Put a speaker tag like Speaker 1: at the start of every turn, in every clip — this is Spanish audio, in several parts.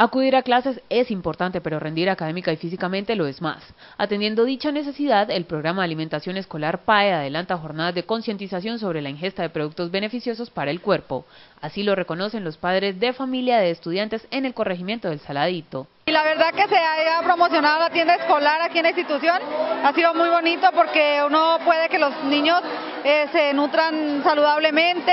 Speaker 1: Acudir a clases es importante, pero rendir académica y físicamente lo es más. Atendiendo dicha necesidad, el programa de alimentación escolar PAE adelanta jornadas de concientización sobre la ingesta de productos beneficiosos para el cuerpo. Así lo reconocen los padres de familia de estudiantes en el corregimiento del Saladito.
Speaker 2: La verdad que se haya promocionado la tienda escolar aquí en la institución ha sido muy bonito porque uno puede que los niños eh, se nutran saludablemente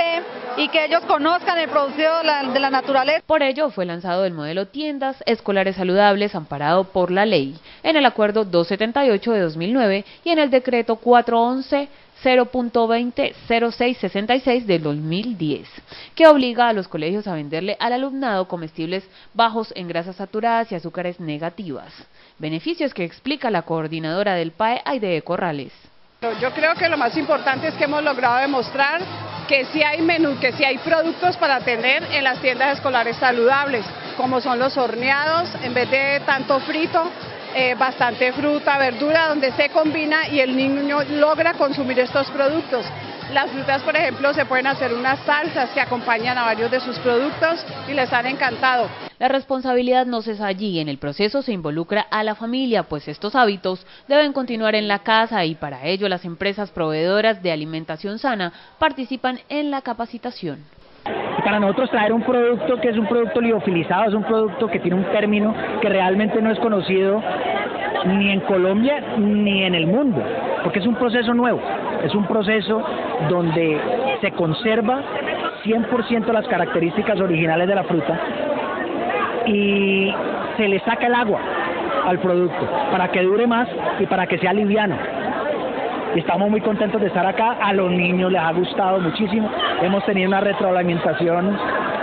Speaker 2: y que ellos conozcan el producido de la naturaleza.
Speaker 1: Por ello fue lanzado el modelo Tiendas Escolares Saludables amparado por la ley en el Acuerdo 278 de 2009 y en el Decreto 411 0.200666 del 2010, que obliga a los colegios a venderle al alumnado comestibles bajos en grasas saturadas y azúcares negativas. Beneficios que explica la coordinadora del PAE, Aide Corrales.
Speaker 3: Yo creo que lo más importante es que hemos logrado demostrar que sí hay menú, que sí hay productos para tener en las tiendas escolares saludables, como son los horneados, en vez de tanto frito, eh, bastante fruta, verdura, donde se combina y el niño logra consumir estos productos. Las frutas, por ejemplo, se pueden hacer unas salsas que acompañan a varios de sus productos y les han encantado.
Speaker 1: La responsabilidad no cesa allí, en el proceso se involucra a la familia, pues estos hábitos deben continuar en la casa y para ello las empresas proveedoras de alimentación sana participan en la capacitación.
Speaker 4: Para nosotros traer un producto que es un producto liofilizado, es un producto que tiene un término que realmente no es conocido ni en Colombia ni en el mundo, porque es un proceso nuevo, es un proceso donde se conserva 100% las características originales de la fruta y se le saca el agua al producto para que dure más y para que sea liviano. Estamos muy contentos de estar acá, a los niños les ha gustado muchísimo, hemos tenido una retroalimentación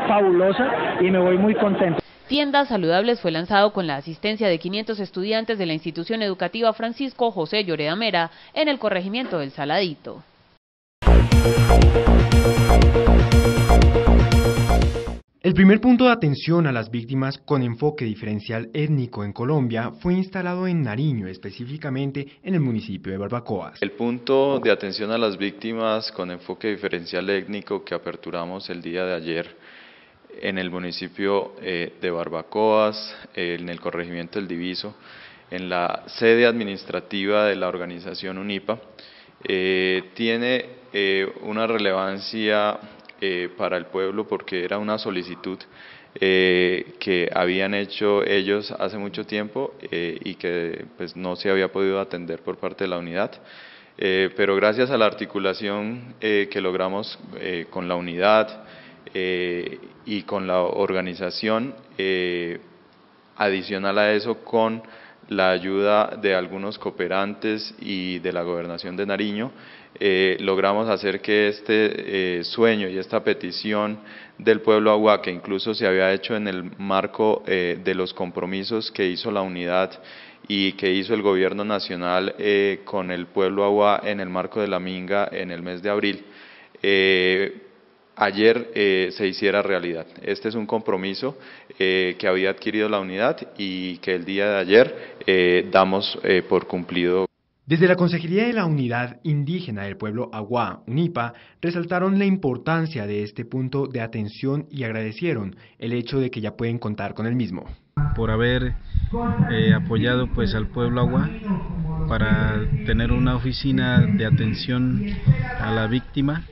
Speaker 4: fabulosa y me voy muy contento.
Speaker 1: Tiendas Saludables fue lanzado con la asistencia de 500 estudiantes de la institución educativa Francisco José Lloreda Mera en el corregimiento del Saladito.
Speaker 5: El primer punto de atención a las víctimas con enfoque diferencial étnico en Colombia fue instalado en Nariño, específicamente en el municipio de Barbacoas.
Speaker 6: El punto de atención a las víctimas con enfoque diferencial étnico que aperturamos el día de ayer en el municipio eh, de Barbacoas, en el corregimiento del Diviso, en la sede administrativa de la organización UNIPA, eh, tiene eh, una relevancia eh, para el pueblo porque era una solicitud eh, que habían hecho ellos hace mucho tiempo eh, y que pues, no se había podido atender por parte de la unidad. pero gracias a la articulación que logramos con la unidad y con la organización, adicional a eso con la ayuda de algunos cooperantes y de la gobernación de Nariño, eh, logramos hacer que este eh, sueño y esta petición del pueblo agua, que incluso se había hecho en el marco eh, de los compromisos que hizo la unidad y que hizo el gobierno nacional con el pueblo agua en el marco de la Minga en el mes de abril, ayer se hiciera realidad. Este es un compromiso que había adquirido la unidad y que el día de ayer damos por cumplido.
Speaker 5: Desde la Consejería de la Unidad Indígena del Pueblo Agua, UNIPA, resaltaron la importancia de este punto de atención y agradecieron el hecho de que ya pueden contar con el mismo.
Speaker 7: Por haber eh, apoyado pues al pueblo Agua para tener una oficina de atención a la víctima.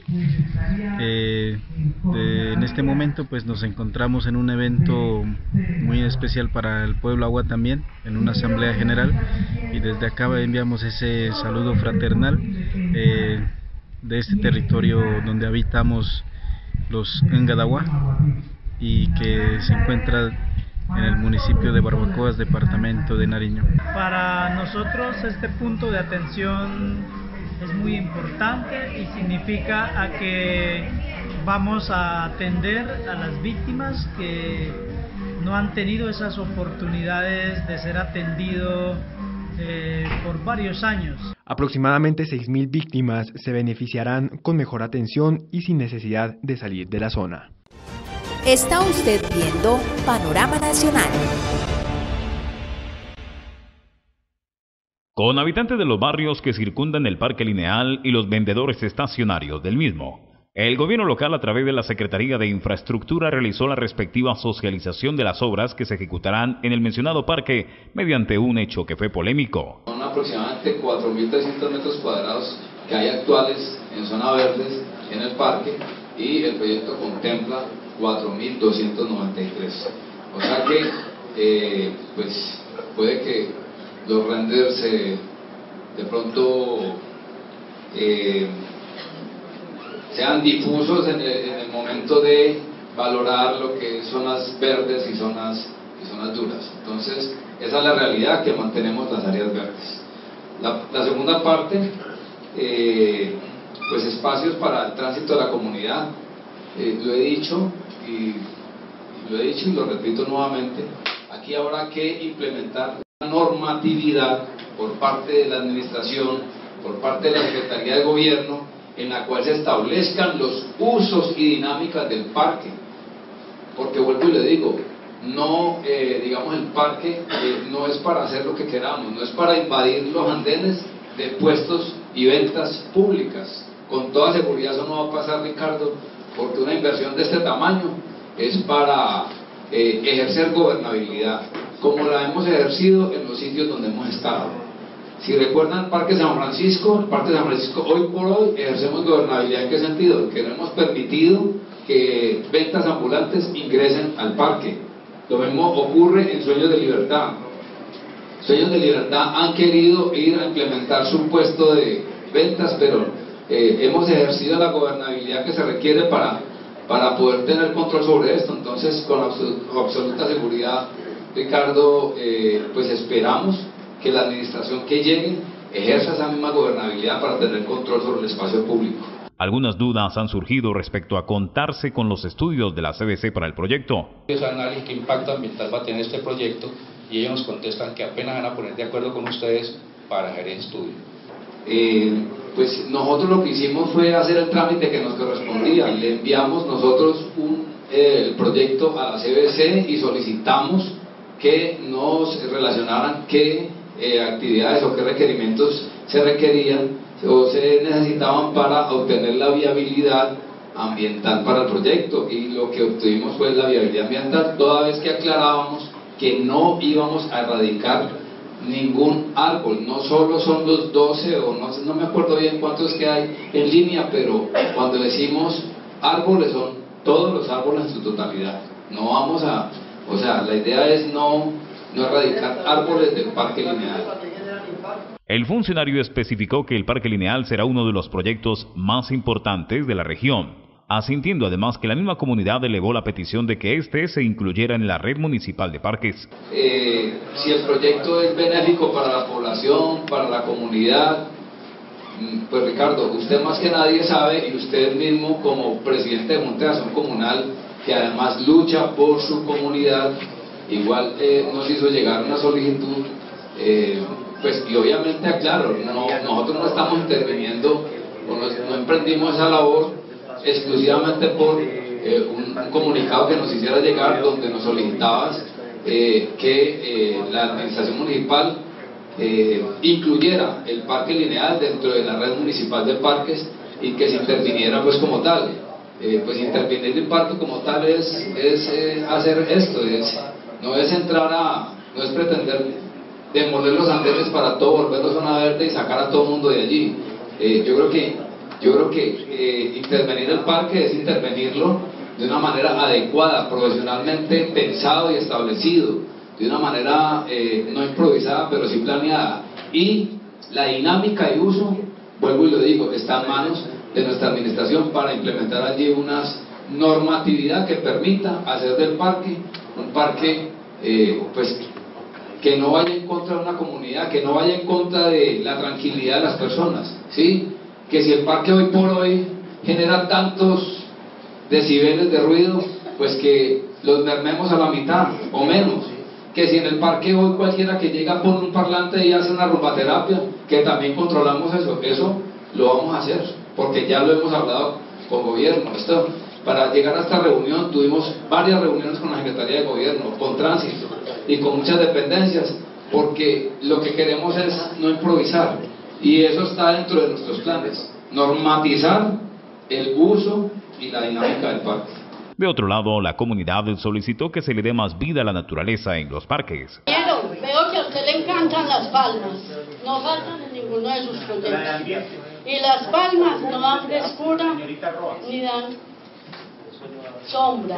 Speaker 7: Eh, en este momento pues nos encontramos en un evento muy especial para el pueblo Agua también, en una asamblea general y desde acá enviamos ese saludo fraternal eh, de este territorio donde habitamos los Engadagua y que se encuentra en el municipio de Barbacoas, departamento de Nariño.
Speaker 8: Para nosotros este punto de atención es muy importante y significa a que vamos a atender a las víctimas que no han tenido esas oportunidades de ser atendido eh, por varios años.
Speaker 5: Aproximadamente 6.000 víctimas se beneficiarán con mejor atención y sin necesidad de salir de la zona.
Speaker 9: Está usted viendo Panorama Nacional.
Speaker 10: con habitantes de los barrios que circundan el parque lineal y los vendedores estacionarios del mismo. El gobierno local, a través de la Secretaría de Infraestructura, realizó la respectiva socialización de las obras que se ejecutarán en el mencionado parque mediante un hecho que fue polémico.
Speaker 11: Son aproximadamente 4.300 metros cuadrados que hay actuales en zona verdes en el parque y el proyecto contempla 4.293. O sea que, eh, pues, puede que los renders eh, de pronto eh, sean difusos en el, momento de valorar lo que son zonas verdes y zonas, y zonas duras. Entonces, esa es la realidad que mantenemos las áreas verdes. La, segunda parte, eh, pues espacios para el tránsito de la comunidad. Eh, lo he dicho y, lo he dicho y lo repito nuevamente. Aquí habrá que implementar una normatividad por parte de la administración, por parte de la Secretaría de Gobierno, en la cual se establezcan los usos y dinámicas del parque. Porque vuelvo y le digo, no, eh, digamos, el parque eh, no es para hacer lo que queramos, no es para invadir los andenes de puestos y ventas públicas. Con toda seguridad eso no va a pasar, Ricardo, porque una inversión de este tamaño es para eh, ejercer gobernabilidad, como la hemos ejercido en los sitios donde hemos estado. Si recuerdan el Parque San Francisco, el Parque San Francisco hoy por hoy ejercemos gobernabilidad en qué sentido? Que no hemos permitido que ventas ambulantes ingresen al parque. Lo mismo ocurre en Sueños de Libertad. Sueños de Libertad han querido ir a implementar su puesto de ventas, pero eh, hemos ejercido la gobernabilidad que se requiere para, para poder tener control sobre esto. Entonces, con absoluta seguridad, Ricardo, eh, pues esperamos que la administración que llegue ejerza esa misma gobernabilidad para tener control sobre el espacio público.
Speaker 10: Algunas dudas han surgido respecto a contarse con los estudios de la CBC para el proyecto.
Speaker 12: Es análisis qué impacto ambiental va a tener este proyecto y ellos nos contestan que apenas van a poner de acuerdo con ustedes para hacer el estudio.
Speaker 11: Eh, pues nosotros lo que hicimos fue hacer el trámite que nos correspondía. Le enviamos nosotros un, eh, el proyecto a la CBC y solicitamos que nos relacionaran qué eh, actividades o qué requerimientos se requerían o se necesitaban para obtener la viabilidad ambiental para el proyecto. Y lo que obtuvimos fue la viabilidad ambiental. Toda vez que aclarábamos que no íbamos a erradicar ningún árbol, no solo son los 12 o no, no me acuerdo bien cuántos que hay en línea, pero cuando decimos árboles son todos los árboles en su totalidad, no vamos a, o sea, la idea es no no erradicar árboles del parque lineal.
Speaker 10: El funcionario especificó que el parque lineal será uno de los proyectos más importantes de la región, asintiendo además que la misma comunidad elevó la petición de que éste se incluyera en la red municipal de parques.
Speaker 11: Eh, si el proyecto es benéfico para la población, para la comunidad, mm, pues Ricardo, usted más que nadie sabe y usted mismo como presidente de Acción Comunal, que además lucha por su comunidad, igual eh, nos hizo llegar una solicitud, eh, pues y obviamente aclaro, nosotros no estamos interviniendo, no, emprendimos esa labor exclusivamente por eh, un, comunicado que nos hiciera llegar donde nos solicitabas que la administración municipal incluyera el parque lineal dentro de la red municipal de parques y que se interviniera pues como tal. pues intervenir el parque como tal es, es hacer esto, es no es entrar a, no es pretender demoler los andenes para todo, volverlo zona verde y sacar a todo el mundo de allí. Eh, yo creo que, yo creo que eh, intervenir el parque es intervenirlo de una manera adecuada, profesionalmente pensado y establecido, de una manera eh, no improvisada, pero sí planeada. Y la dinámica y uso, vuelvo y lo digo, está en manos de nuestra administración para implementar allí una normatividad que permita hacer del parque parque eh, pues que no vaya en contra de una comunidad, que no vaya en contra de la tranquilidad de las personas, ¿sí? Que si el parque hoy por hoy genera tantos decibeles de ruido, pues que los mermemos a la mitad o menos. Que si en el parque hoy cualquiera que llega pone un parlante y hace una rumbaterapia, que también controlamos eso, eso lo vamos a hacer, porque ya lo hemos hablado con gobierno. Esto, para llegar a esta reunión tuvimos varias reuniones con la Secretaría de Gobierno, con Tránsito y con muchas dependencias porque lo que queremos es no improvisar y eso está dentro de nuestros planes, normatizar el uso y la dinámica del parque.
Speaker 10: De otro lado, la comunidad solicitó que se le dé más vida a la naturaleza en los parques.
Speaker 13: veo que a usted le encantan las palmas, no faltan en ninguno de sus proyectos. Y las palmas no dan frescura ni dan 中午的。